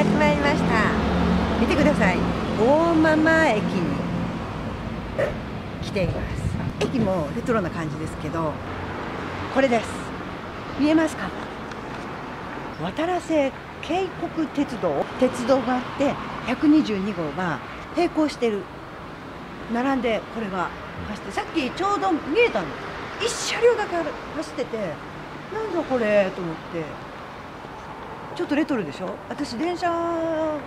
やってまいりました。見てください。大間々駅に来ています。駅もレトロな感じですけどこれです。見えますか？渡良瀬渓谷鉄道。鉄道があって122号が並行してる。並んでこれが走ってさっきちょうど見えたの。一車両だけ走っててなんだこれ？と思って。ちょっとレトロでしょ？私電車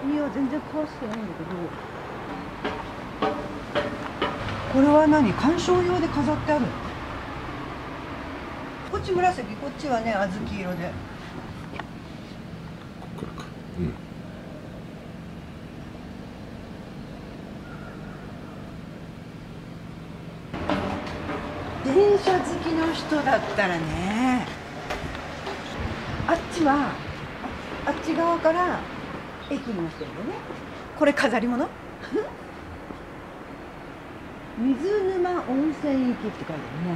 には全然詳しくないんだけど。これは何？鑑賞用で飾ってあるこっち紫こっちはね小豆色で。こっからか。うん。電車好きの人だったらね。あっちはあっち側から駅になってるんだよね。これ飾り物？水沼温泉行きって書いてあるね。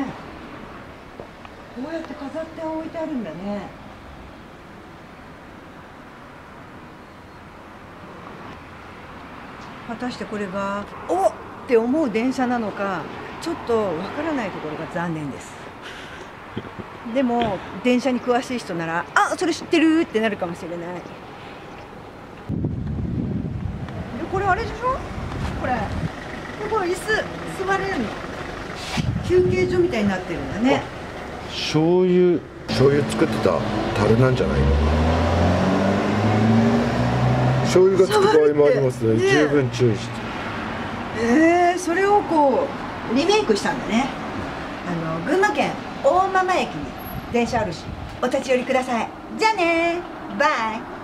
ねえ。こうやって飾って置いてあるんだね。果たしてこれがおっって思う電車なのかちょっとわからないところが残念ですでも電車に詳しい人なら「あそれ知ってる!」ってなるかもしれない。でこれあれでしょ？これ。でこれ椅子。座れるの。休憩所みたいになってるんだね。醤油。醤油作ってた。樽なんじゃないの？醤油がつく場合もありますね。ね。十分注意して。えー、それをこうリメイクしたんだね。あの県大間々駅に電車あるしお立ち寄りください。じゃあね。バイ。